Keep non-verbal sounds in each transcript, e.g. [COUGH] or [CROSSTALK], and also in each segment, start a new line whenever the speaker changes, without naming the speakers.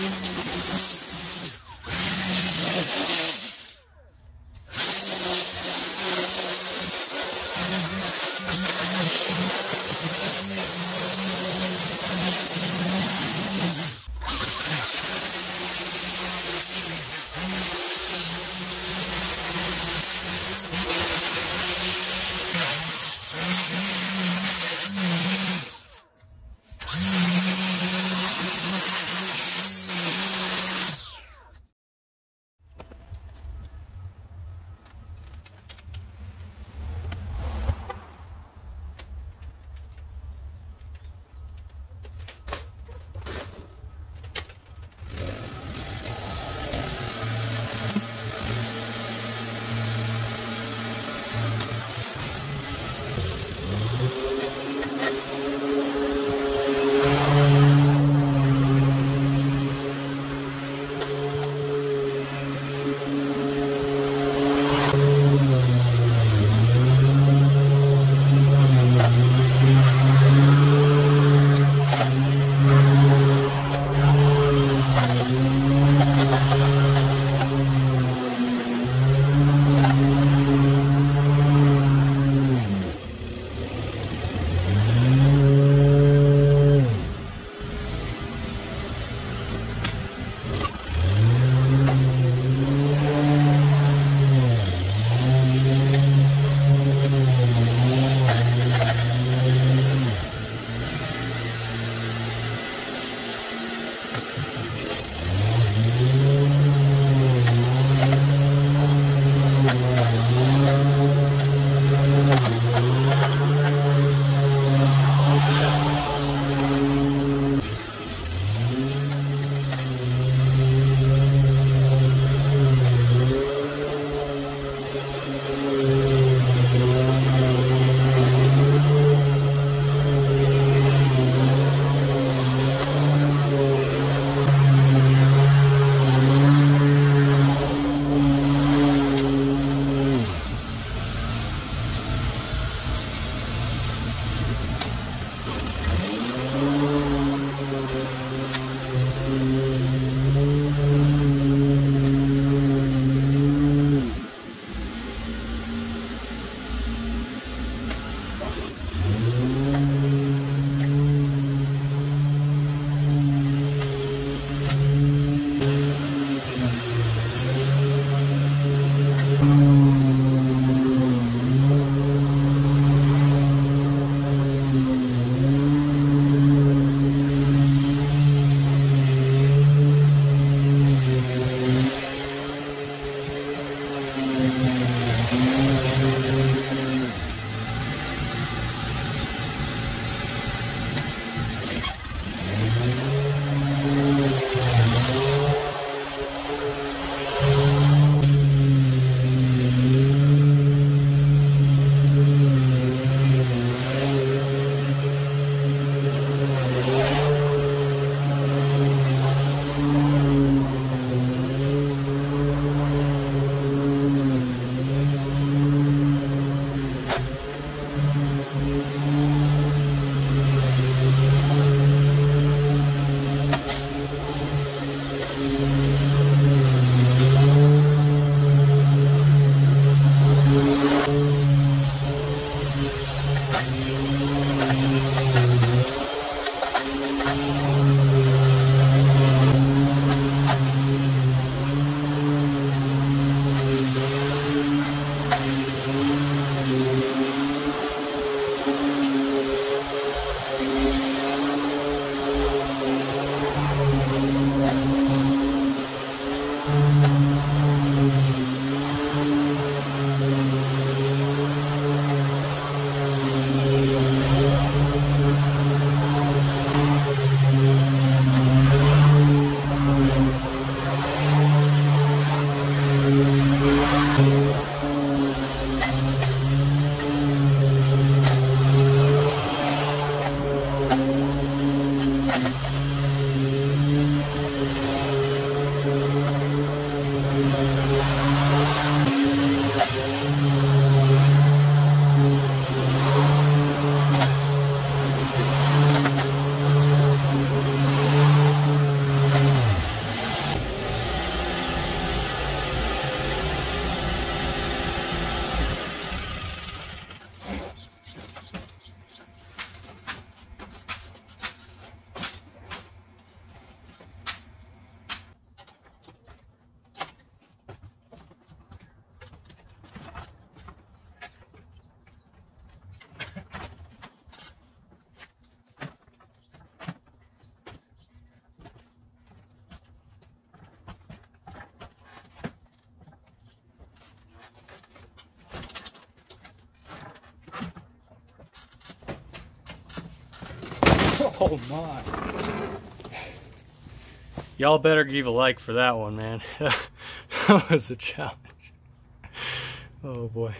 Mm-hmm. Oh my. Y'all better give a like for that one, man. [LAUGHS] that was a challenge. Oh boy.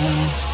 Amen.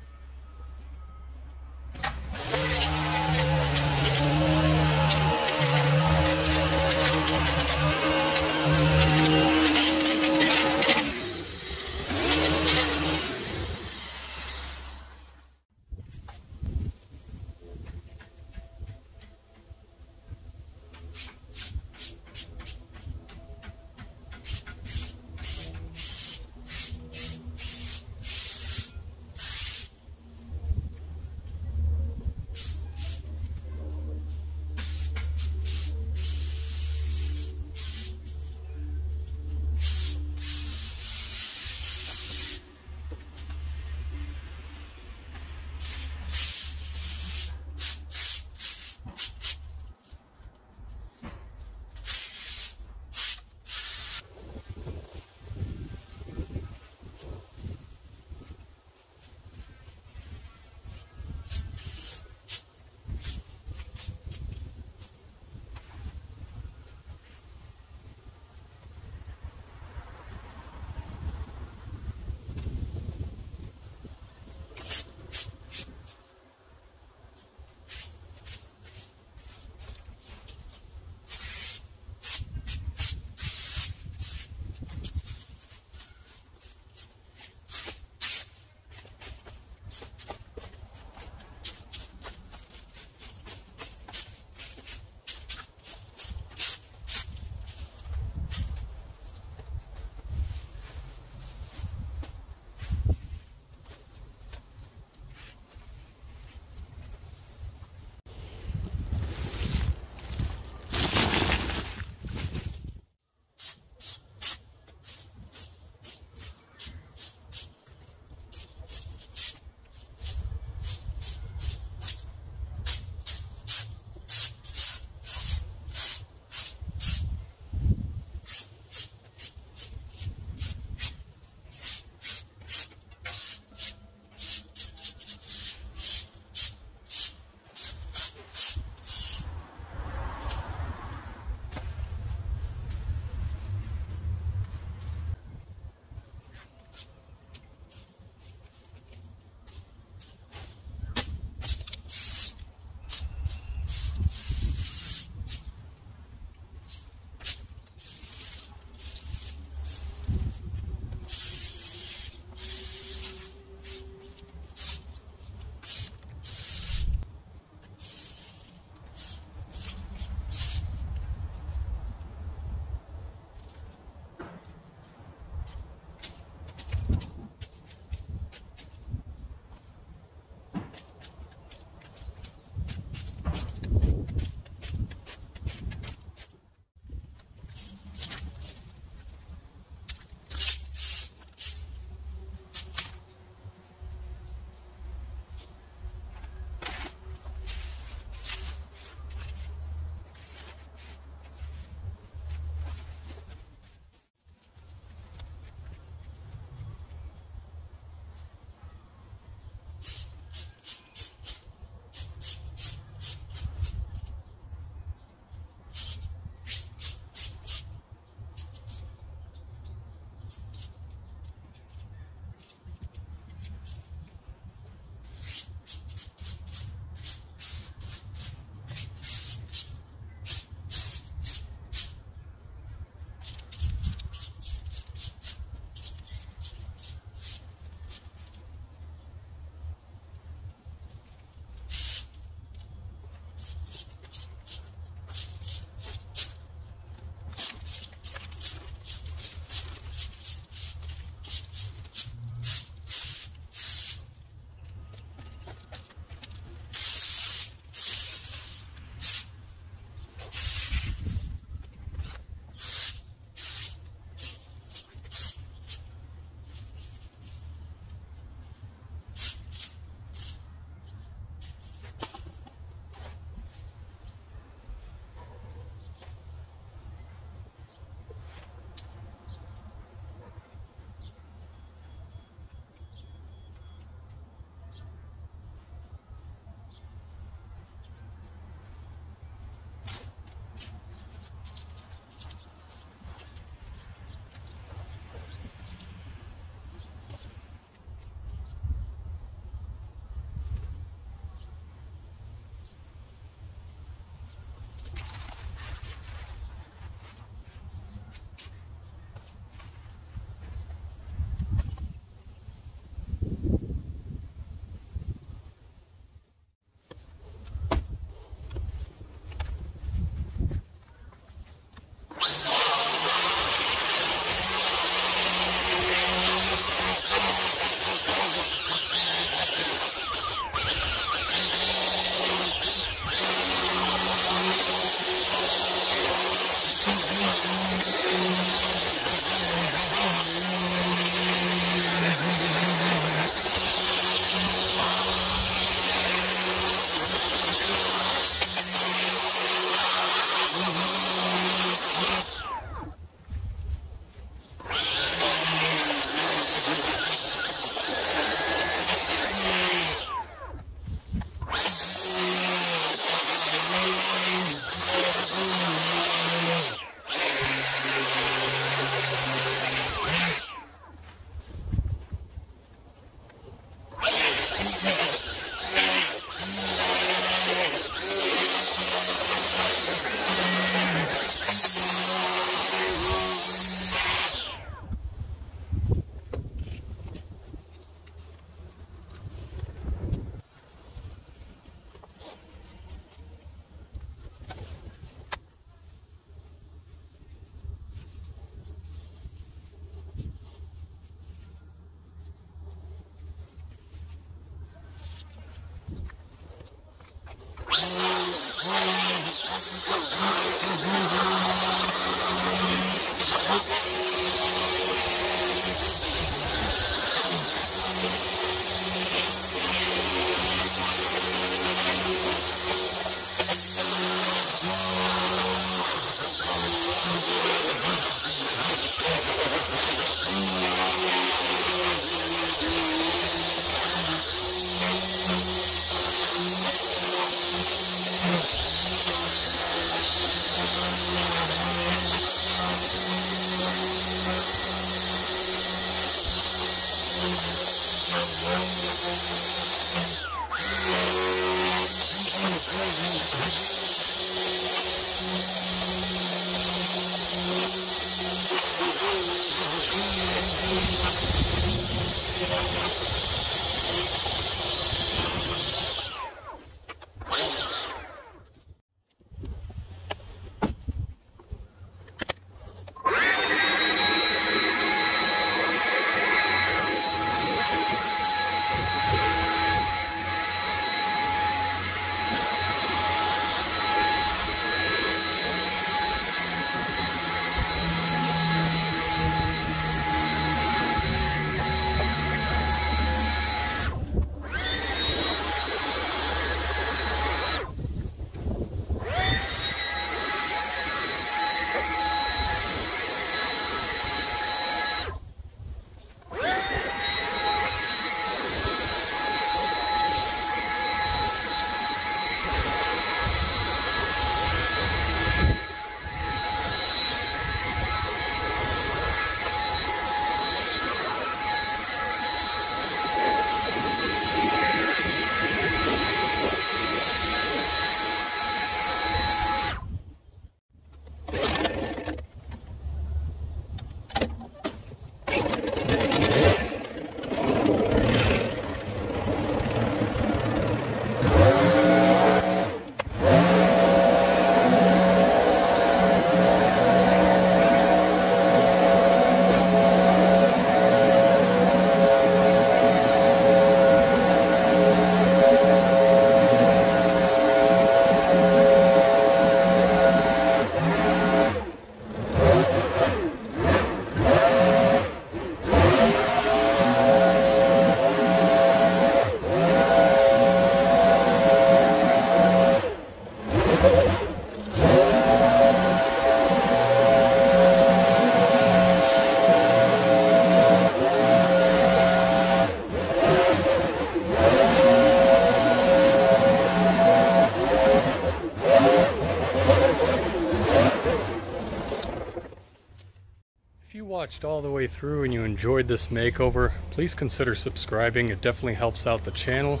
Through and you enjoyed this makeover, please consider subscribing. It definitely helps out the channel.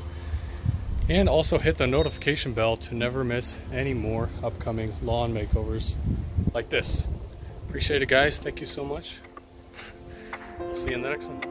And also hit the notification bell to never miss any more upcoming lawn makeovers like this. Appreciate it guys. Thank you so much. See you in the next one.